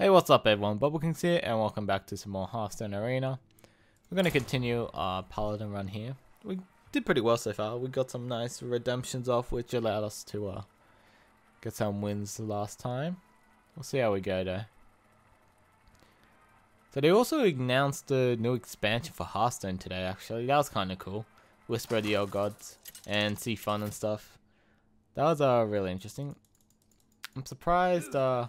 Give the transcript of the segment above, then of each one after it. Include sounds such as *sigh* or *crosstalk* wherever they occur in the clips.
Hey, what's up everyone? Bubblekings here, and welcome back to some more Hearthstone Arena. We're going to continue our Paladin run here. We did pretty well so far. We got some nice redemptions off, which allowed us to uh, get some wins the last time. We'll see how we go though. So they also announced the new expansion for Hearthstone today, actually. That was kind of cool. Whisper of the Old Gods and C'Thun and stuff. That was uh, really interesting. I'm surprised... Uh,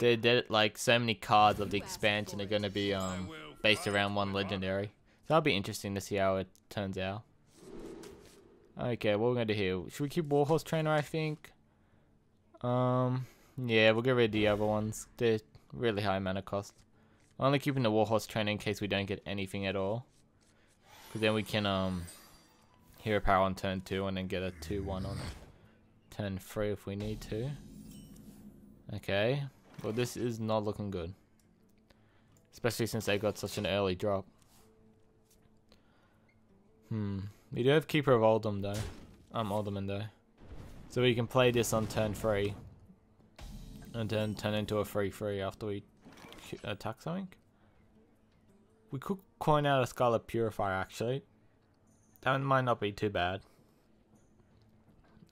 they did like so many cards of the expansion are going to be um based around one legendary. So that'll be interesting to see how it turns out. Okay, what we're gonna do here? Should we keep Warhorse Trainer? I think. Um, yeah, we'll get rid of the other ones. They're really high mana cost. I'm only keeping the Warhorse Trainer in case we don't get anything at all. Because then we can um hero power on turn two and then get a two one on turn three if we need to. Okay, well, this is not looking good. Especially since they got such an early drop. Hmm. We do have Keeper of Uldaman though. Um, Uldaman though. So we can play this on turn 3. And then turn into a 3-3 after we attack something. We could coin out a Scarlet Purifier actually. That might not be too bad.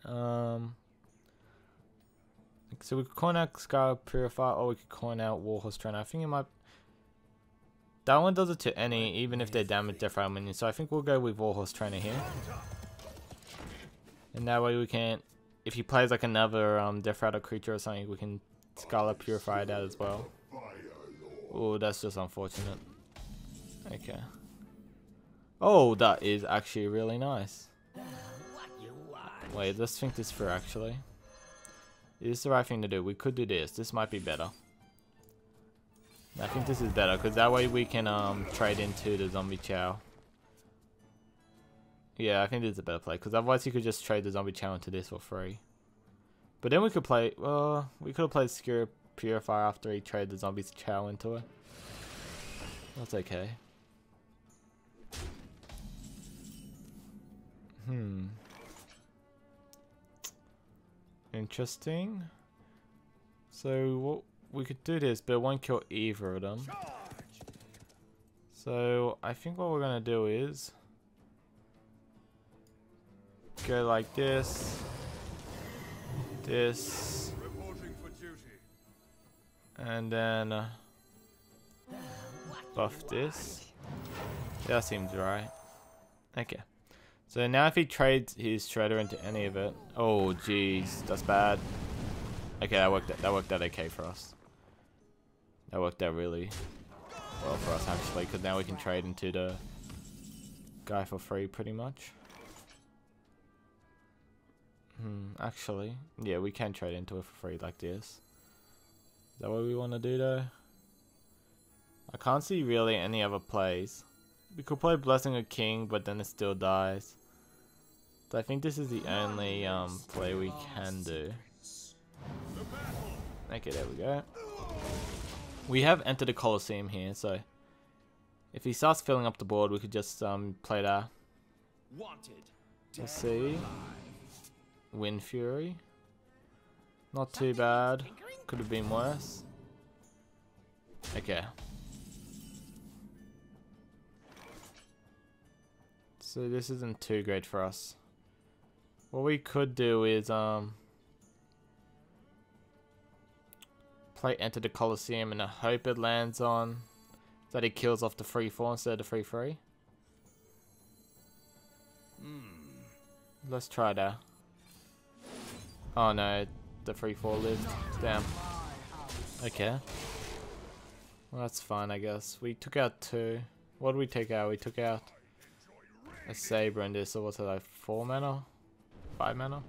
Um, so we could coin out Scar Purifier or we could coin out Warhorse Trainer. I think it might... That one does it to any, even if they're damaged Deathrattle minions. So I think we'll go with Warhorse Trainer here. And that way we can... If he plays like another um, Deathrattle creature or something, we can Scarlet Purify that as well. Oh, that's just unfortunate. Okay. Oh, that is actually really nice. Wait, let's think this through actually. Is the right thing to do? We could do this. This might be better. I think this is better because that way we can um trade into the zombie chow. Yeah, I think this is a better play because otherwise you could just trade the zombie chow into this for free. But then we could play. Well, we could have played Skewer Purifier after he traded the zombie's chow into it. That's okay. Hmm. Interesting. So what we could do this, but it won't kill either of them. So I think what we're gonna do is go like this, this, and then uh, buff this. That seems right. Okay. So now if he trades his shredder into any of it, oh jeez, that's bad. Okay, that worked. That worked out okay for us. That worked out really well for us actually, because now we can trade into the guy for free pretty much. Hmm, actually, yeah, we can trade into it for free like this. Is that what we want to do though? I can't see really any other plays. We could play Blessing a King, but then it still dies. So I think this is the only um, play we can do. Okay, there we go. We have entered the Colosseum here, so if he starts filling up the board, we could just um, play that. Let's see. Windfury. Not too bad. Could have been worse. Okay. So this isn't too great for us. What we could do is um play Enter the Colosseum and I hope it lands on that he kills off the free four instead of the free three. Hmm. Let's try that. Oh no, the free four lived. Damn. Okay. Well, that's fine, I guess. We took out two. What did we take out? We took out a Saber and this, so what's it like, four mana? Five mana?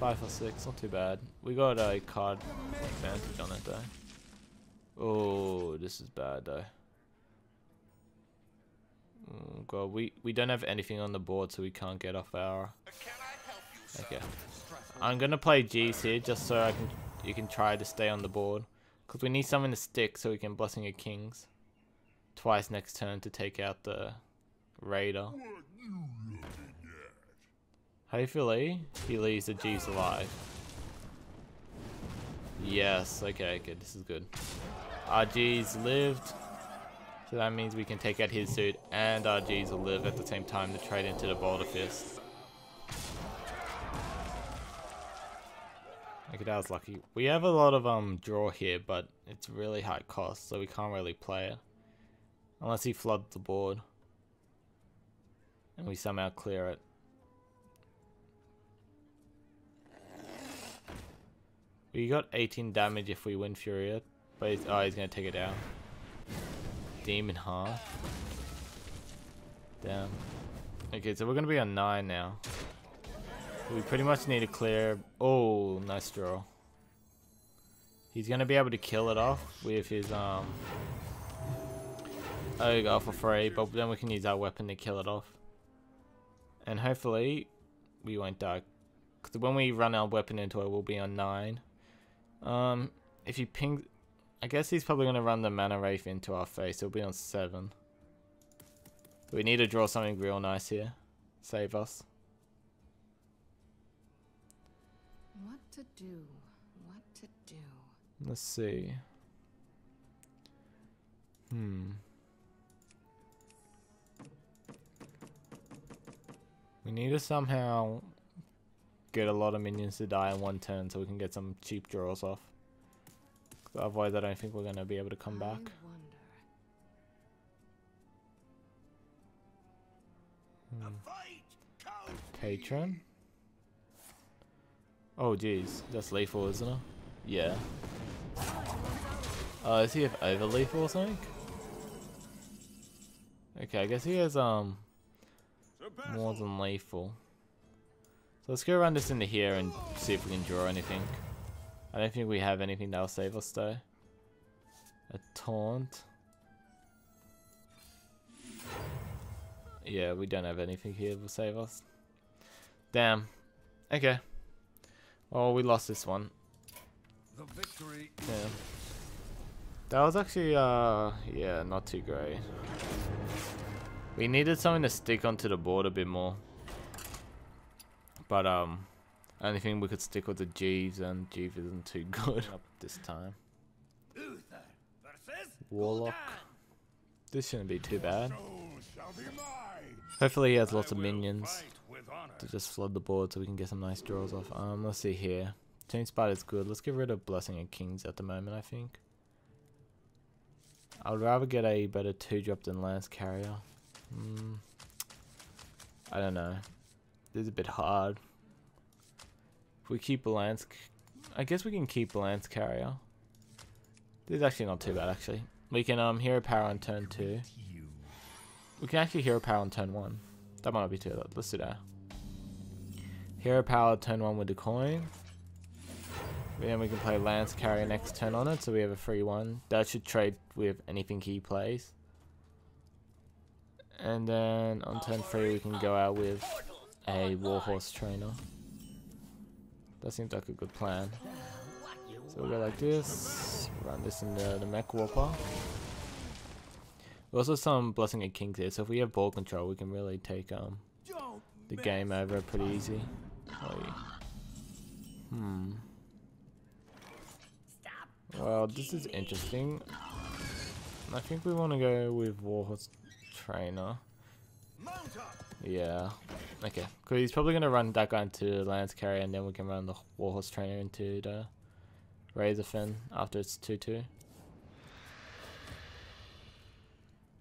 Five or six, not too bad. We got a card advantage on it though. Oh, this is bad though. Oh god, we, we don't have anything on the board so we can't get off our... Okay. I'm gonna play Jeeves here just so I can you can try to stay on the board. Because we need something to stick so we can Blessing of Kings twice next turn to take out the Raider. Hopefully, he leaves the Jeeves alive. Yes, okay, good, this is good. our Jeeves lived. So that means we can take out his suit and our Jeeves will live at the same time to trade into the Boulderfist. Okay, that was lucky. We have a lot of um draw here, but it's really high cost, so we can't really play it. Unless he floods the board. And we somehow clear it. We got 18 damage if we Windfury, but he's, oh, he's gonna take it down. Demonheart. Damn. Okay, so we're gonna be on 9 now. We pretty much need to clear... Oh, nice draw. He's gonna be able to kill it off with his, um... Oh, go for free, but then we can use our weapon to kill it off. And hopefully, we won't die. Because when we run our weapon into it, we'll be on 9. Um, if you ping... I guess he's probably going to run the Mana Wraith into our face. It'll be on 7. We need to draw something real nice here. Save us. What to do? What to do? Let's see. Hmm. We need to somehow get a lot of minions to die in one turn so we can get some cheap draws off. Otherwise I don't think we're going to be able to come back. Hmm. Patron? Oh jeez, that's lethal isn't it? Yeah. Oh, uh, does he have over lethal or something? Okay, I guess he has um more than lethal. So let's go around this into here and see if we can draw anything. I don't think we have anything that'll save us though. A taunt. Yeah, we don't have anything here to save us. Damn. Okay. Oh, we lost this one. The victory. Yeah. That was actually, uh, yeah, not too great. We needed something to stick onto the board a bit more. But, um, only thing we could stick with the Jeeves, and Jeeves isn't too good up this time. Warlock. This shouldn't be too bad. Hopefully he has lots of minions to just flood the board so we can get some nice draws off. Um, let's see here. Chain Spider's good. Let's get rid of Blessing of Kings at the moment, I think. I would rather get a better 2-drop than Lance Carrier. Mm, I don't know. This is a bit hard. If we keep Lance... I guess we can keep Lance Carrier. This is actually not too bad, actually. We can um Hero Power on turn 2. We can actually Hero Power on turn 1. That might not be too bad. Let's do that. Hero Power turn 1 with the coin. Then we can play Lance Carrier next turn on it, so we have a free one. That should trade with anything he plays. And then on turn 3 we can go out with a Warhorse Trainer. That seems like a good plan. So we'll go like this, run this in the, the Mech Warper. Also some Blessing of Kings here, so if we have ball control we can really take um the game over pretty easy. Oh, yeah. Hmm. Well, this is interesting. I think we want to go with Warhorse Trainer. Yeah. Okay. Because he's probably going to run that guy into Lance Carrier and then we can run the Warhorse Trainer into the Razorfen after it's 2-2.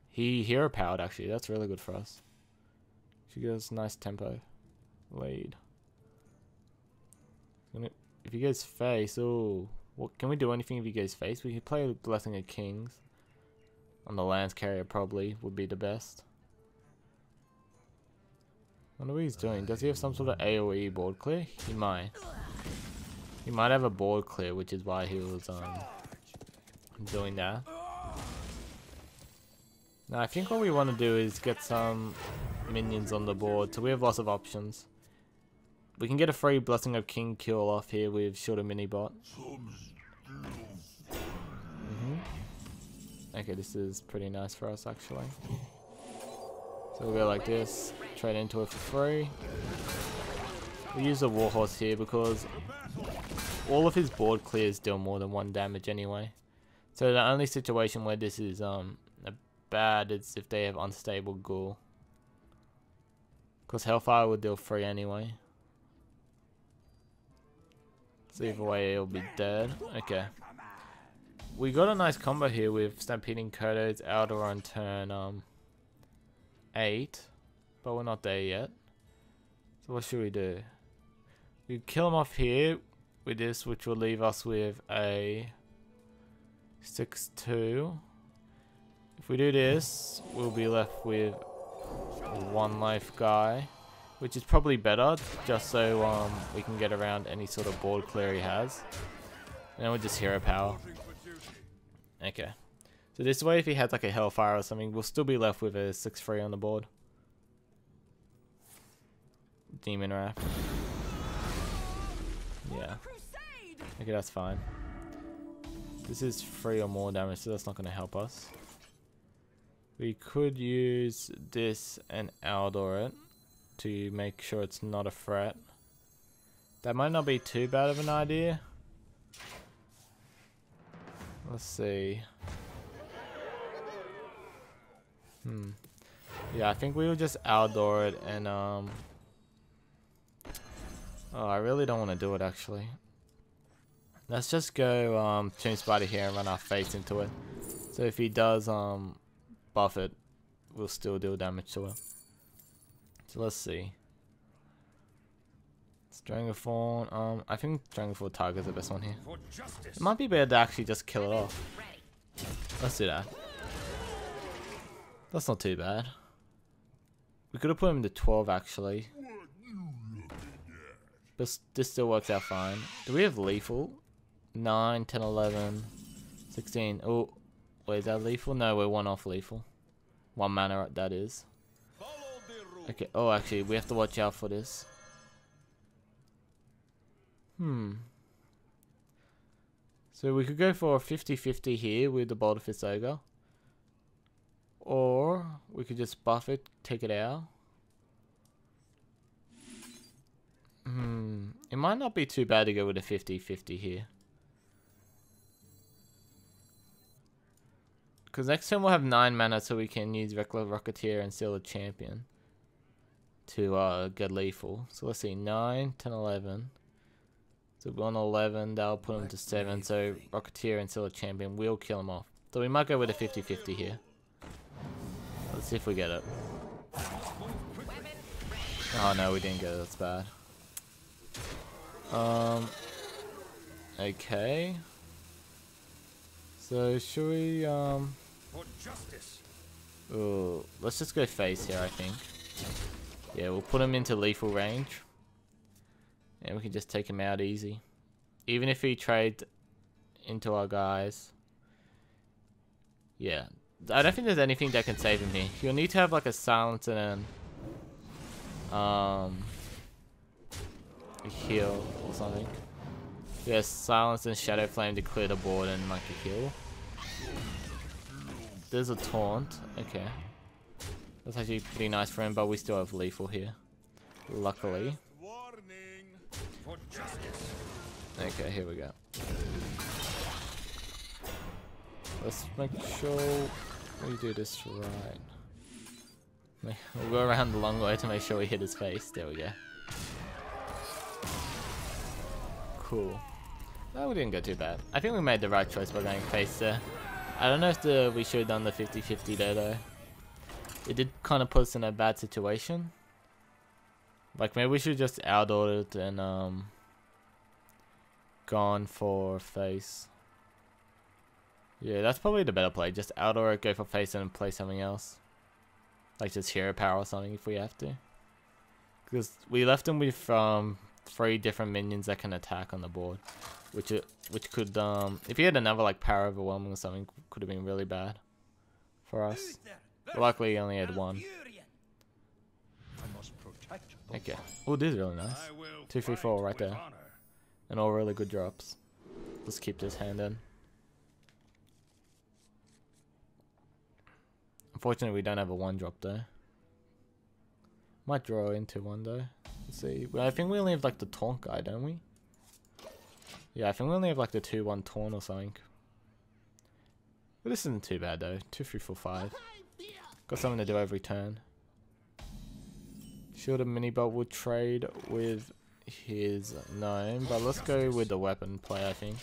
He hero powered actually. That's really good for us. She gives nice tempo lead. If he goes face, oh, what can we do anything if he goes face? We could play Blessing of Kings on the Lance Carrier. Probably would be the best. Wonder what he's doing. Does he have some sort of AOE board clear? He might. He might have a board clear, which is why he was um doing that. Now I think what we want to do is get some minions on the board, so we have lots of options. We can get a free Blessing of King kill off here with Shorter Minibot. Mm -hmm. Okay, this is pretty nice for us actually. So we'll go like this, trade into it for free. We'll use the Warhorse here because all of his board clears deal more than one damage anyway. So the only situation where this is um bad is if they have unstable ghoul. Because Hellfire will deal free anyway. So either way it'll be dead. Okay. We got a nice combo here with Stampeding Kodos, Aldor on turn um, 8. But we're not there yet. So what should we do? We kill him off here with this, which will leave us with a 6-2. If we do this, we'll be left with one life guy, which is probably better, just so um, we can get around any sort of board clear he has. And then we'll just hero power. Okay. So this way, if he had like a Hellfire or something, we'll still be left with a 6-3 on the board. Demon Wrath. Yeah. Okay, that's fine. This is 3 or more damage, so that's not going to help us. We could use this and Aldor it to make sure it's not a threat. That might not be too bad of an idea. Let's see. Hmm. Yeah, I think we will just Aldor it and um. Oh, I really don't want to do it actually. Let's just go um Tomb Spider here and run our face into it. So if he does um buff it, we'll still deal damage to it. So let's see. Stranglethorn, um, I think Stranglethorn Tiger is the best one here. It might be better to actually just kill it off. Let's do that. That's not too bad. We could have put him to 12 actually. But this still works out fine. Do we have lethal? 9, 10, 11, 16. Oh, wait, is that lethal? No, we're one off lethal. One mana, that is. Okay, oh, actually, we have to watch out for this. Hmm. So we could go for a 50-50 here with the Boulderfist Ogre. Or we could just buff it, take it out. Hmm. It might not be too bad to go with a 50-50 here. Because next turn we'll have 9 mana so we can use Reckless Rocketeer and Seal the Champion to uh, get lethal. So let's see, 9, 10, 11. So we're on 11, that'll put him to 7. So Rocketeer and Seal the Champion will kill him off. So we might go with a 50-50 here. Let's see if we get it. Oh no, we didn't get it, that's bad. Um, okay. So should we um? Oh, let's just go face here. I think. Yeah, we'll put him into lethal range, and we can just take him out easy. Even if he trades into our guys. Yeah, I don't think there's anything that can save him here. You'll need to have like a silence and an um a heal or something. Yes, silence and Shadowflame to clear the board and like a heal. There's a taunt. Okay. That's actually pretty nice for him, but we still have lethal here. Luckily. Okay, here we go. Let's make sure we do this right. We'll go around the long way to make sure we hit his face. There we go. Cool. That we didn't go too bad. I think we made the right choice by going face there. I don't know if the we should have done the 50-50 there though. It did kind of put us in a bad situation. Like maybe we should just Aldor it and um gone for face. Yeah, that's probably the better play. Just it, go for face and play something else. Like just hero power or something if we have to. Because we left him with um three different minions that can attack on the board, which it, which could um if he had another like power overwhelming or something could have been really bad for us. Luckily, he only had one. Okay. Oh, this is really nice. Two, three, four, right there, and all really good drops. Let's keep this hand in. Unfortunately, we don't have a one drop though. Might draw into one though. Let's see. Well, I think we only have like the taunt guy, don't we? Yeah, I think we only have like the 2-1 taunt or something. But this isn't too bad though. 2, 3, 4, 5. Got something to do every turn. Sure, the mini belt would trade with his gnome, but let's go with the weapon play, I think.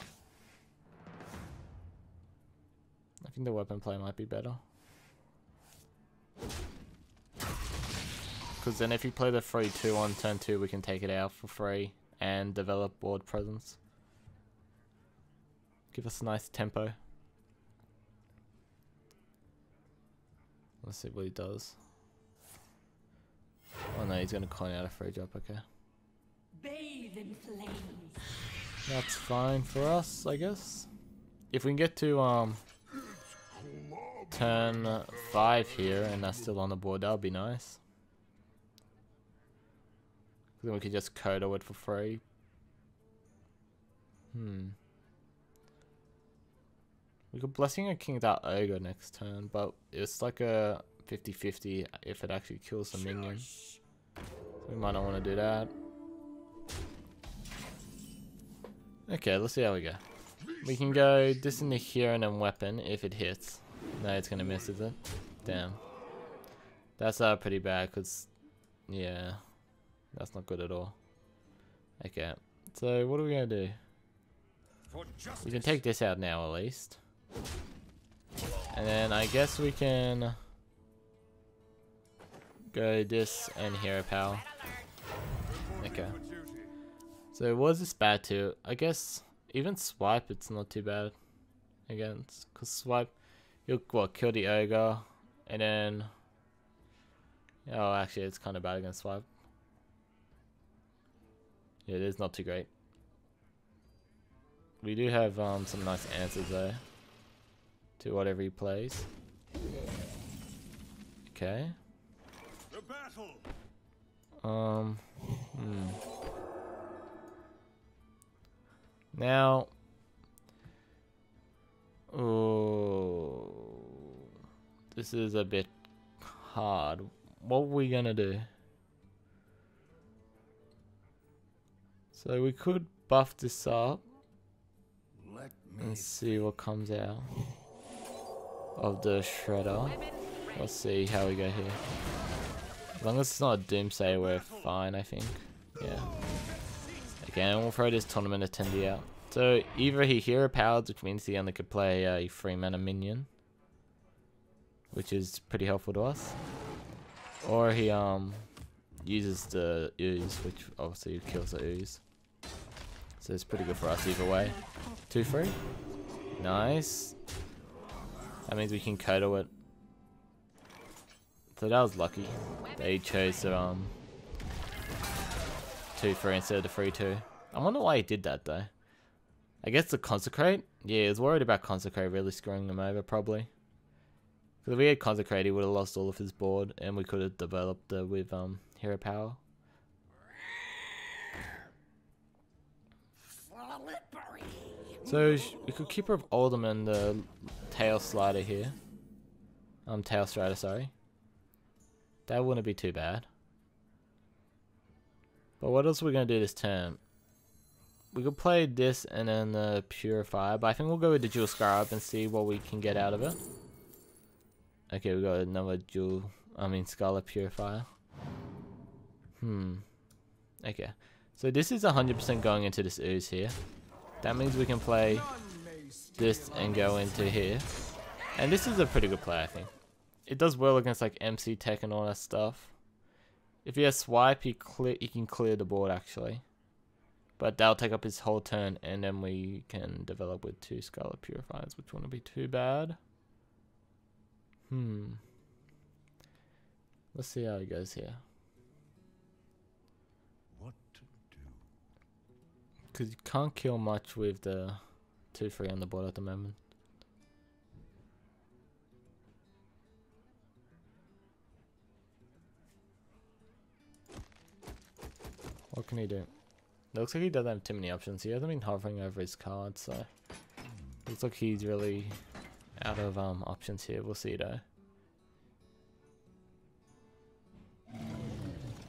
I think the weapon play might be better. Because then if you play the free 2 on turn 2, we can take it out for free and develop board presence. Give us a nice tempo. Let's see what he does. Oh no, he's gonna coin out a free drop, okay. Bathe in flames. That's fine for us, I guess. If we can get to um turn five here and that's still on the board, that would be nice. Then we could just Kodo it for free. Hmm. We could Blessing a King that Ogre next turn, but it's like a 50-50 if it actually kills the minion. So we might not want to do that. Okay, let's see how we go. We can go this in the here and then weapon if it hits. No, it's gonna miss, is it? Damn. That's uh, pretty bad, because, yeah, that's not good at all. Okay, so what are we gonna do? We can take this out now, at least. And then I guess we can go this and hero power. Okay. So was this bad too? I guess even swipe it's not too bad against because swipe you'll what kill the ogre and then oh actually it's kind of bad against swipe. Yeah, it is not too great. We do have um, some nice answers though to whatever he plays. Okay. The battle. Um. Hmm. Now. Oh. This is a bit hard. What are we gonna do? So we could buff this up and see what comes out of the shredder. Let's see how we go here. As long as it's not a doomsday, we're fine, I think. Yeah. Again, we'll throw this tournament attendee out. So either he hero powers, which means he only could play a free mana minion, which is pretty helpful to us, or he um uses the ooze, which obviously kills the ooze. So it's pretty good for us either way. Two free. Nice. That means we can Kodo it. So that was lucky. They chose to um two three instead of the three two. I wonder why he did that though. I guess the consecrate. Yeah, he was worried about consecrate really screwing them over probably. Because if we had consecrate, he would have lost all of his board, and we could have developed it with um hero power. So we could Keeper of Uldaman the tail slider here. Um, tail strider, sorry. That wouldn't be too bad. But what else are we going to do this turn? We could play this and then the Purifier, but I think we'll go with the Jewel Scarab and see what we can get out of it. Okay, we got another Jewel, I mean Scarlet Purifier. Hmm. Okay. So this is 100% going into this ooze here. That means we can play this and go into here. And this is a pretty good play, I think. It does well against like MC Tech and all that stuff. If he has swipe, he clear he can clear the board actually. But that'll take up his whole turn, and then we can develop with two Scarlet Purifiers, which wouldn't be too bad. Hmm. Let's see how he goes here. Because you can't kill much with the 2-3 on the board at the moment. What can he do? Looks like he doesn't have too many options. He hasn't been hovering over his cards, so looks like he's really out of um, options here. We'll see though.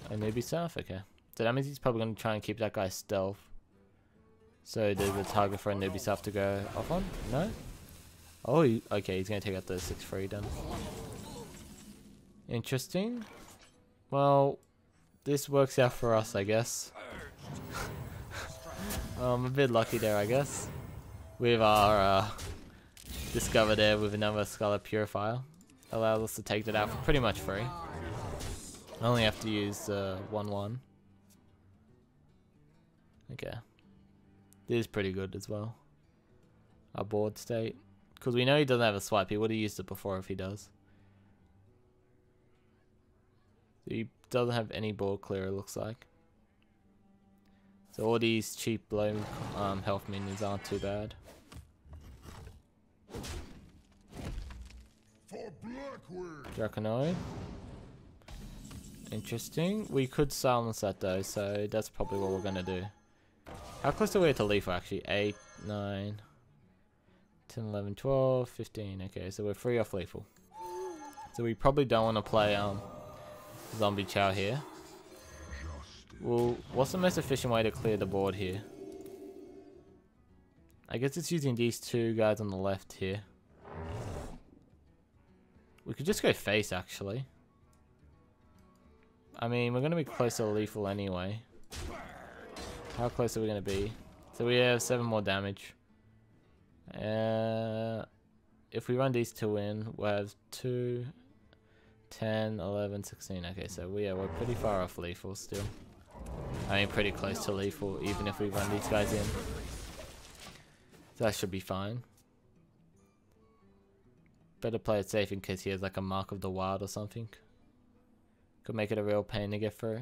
And maybe stealth, okay. So that means he's probably going to try and keep that guy stealth. So did the target for Anubis have to go off on? No? Oh, okay, he's going to take out the 6-3 then. Interesting. Well, this works out for us, I guess. *laughs* I'm a bit lucky there, I guess. With our uh, Discover there with another Scarlet Purifier. Allows us to take that out for pretty much free. I only have to use 1-1. Uh, okay. This is pretty good as well. A board state. Because we know he doesn't have a swipe. He would have used it before if he does. He doesn't have any board clear, it looks like. So all these cheap low um, health minions aren't too bad. Draconoid. Interesting. We could silence that though, so that's probably what we're gonna do. How close are we to lethal actually? 8, 9, 10, 11, 12, 15. Okay, so we're free off lethal. So we probably don't want to play um zombie chow here. Well, what's the most efficient way to clear the board here? I guess it's using these two guys on the left here. We could just go face, actually. I mean, we're going to be close to lethal anyway. How close are we going to be? So we have 7 more damage. Uh, if we run these two in, we'll have 2, 10, 11, 16. Okay, so we are, we're pretty far off lethal still. I mean, pretty close to lethal, even if we run these guys in. So that should be fine. Better play it safe in case he has like a Mark of the Wild or something. Could make it a real pain to get through.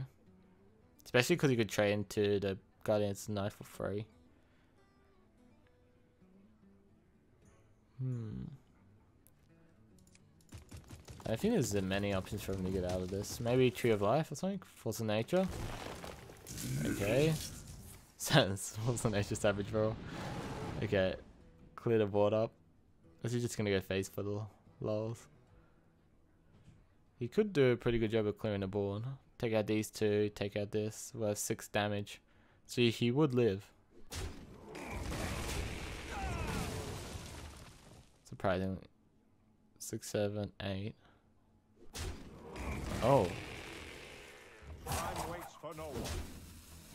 Especially because you could trade into the Guardian's Knife for free. Hmm. I think there's many options for him to get out of this. Maybe Tree of Life or something? Force of Nature? Okay. *laughs* Sense. Force of Nature Savage Roar. Okay. Clear the board up. Is he just gonna go face for the lols? He could do a pretty good job of clearing the board. Take out these two, take out this. We'll have six damage. So he would live. Surprisingly. Six, seven, eight. Oh.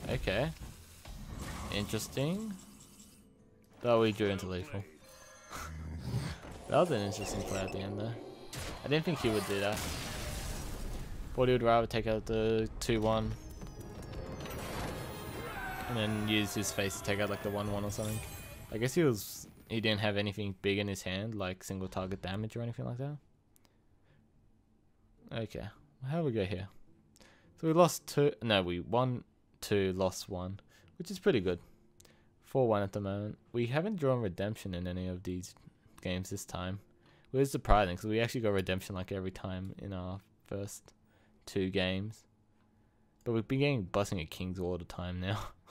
Okay. Interesting. Though we drew into lethal. *laughs* that was an interesting play at the end there. I didn't think he would do that. Thought he would rather take out the 2-1. And then use his face to take out like the 1-1 or something. I guess he was he didn't have anything big in his hand, like single target damage or anything like that. Okay. How we go here? So we lost two. No, we won two, lost one, which is pretty good. 4 1 at the moment. We haven't drawn redemption in any of these games this time. Which is surprising because we actually got redemption like every time in our first two games. But we've been getting Blessing of Kings all the time now. *laughs*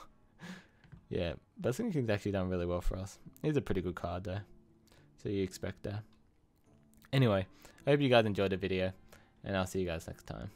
yeah, Blessing Kings actually done really well for us. He's a pretty good card though. So you expect that. Anyway, I hope you guys enjoyed the video and I'll see you guys next time.